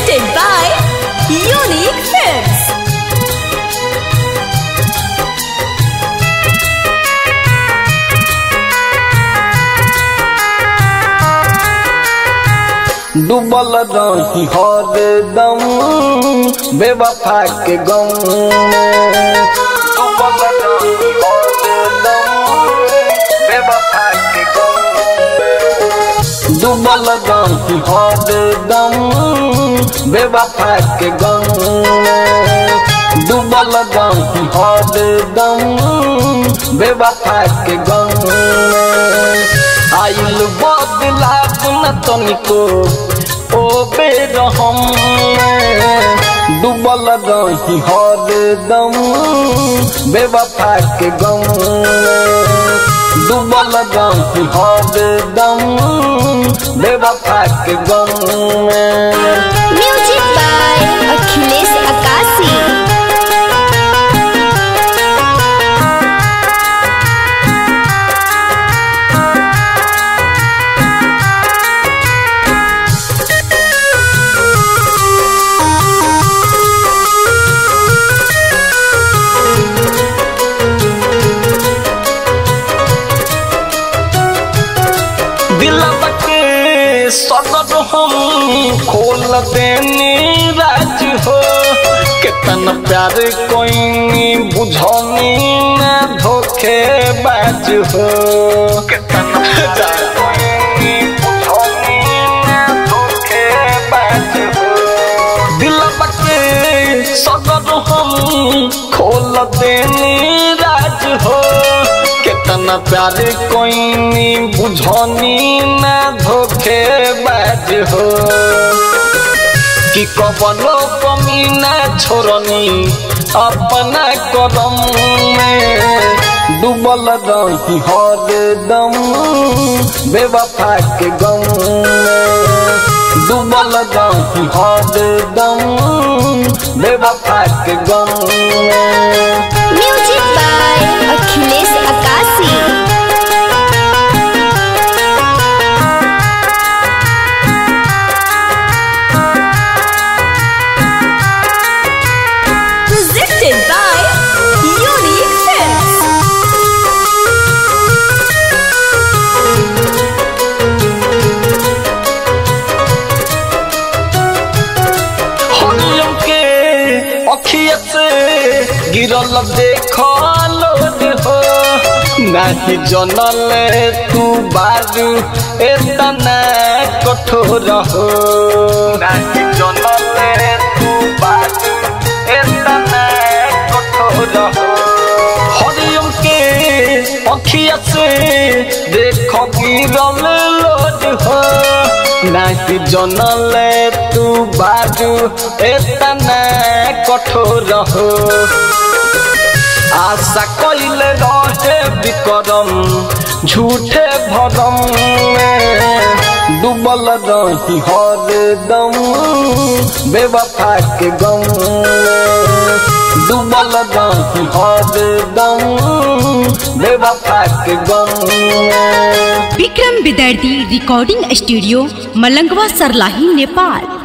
Presented by Unique Films. डूबल रही हर दम बेवफा के गम बेवफा के गम। डूबल दम बेवफा के गम बदला तनिको ओ बेरहम, डूबल रही हर दम बेवफा के गम डूबल रही हर दम बेवफा के गम Akasi. के सदर हम खोल देनी कितन प्यार कोई बुझौनी न धोखे बाज हो। कितन प्यार कोई बुझौनी न धोखे बाज हो। दिलब के सदर हम खोल देनी राज हो। कितना प्यार कोई बुझौनी न धोखे बाज हो। कि कबनो कमी न छोड़नी अपना कदम में, डूबल रही हर दम बेवफा के गम में डूबल रही हर दम। बेवफा के गम गिरल देखल हो नहीं जनल तू बाजू एतना कठोर हो नहीं जनल तू बाजू एतना कठोर हो हरियम के अखिया से देख गिरल लोड हो नहीं जनल तू बाजू एतना कठोर हो आशा कइले रहे विक्रम, झूठे भरम डूबल रही हर दम बेवफा के गम डूबल रही हर दम बेवफा के गम विक्रम विद्यार्थी रिकॉर्डिंग स्टूडियो मलंगवा सरलाही, नेपाल।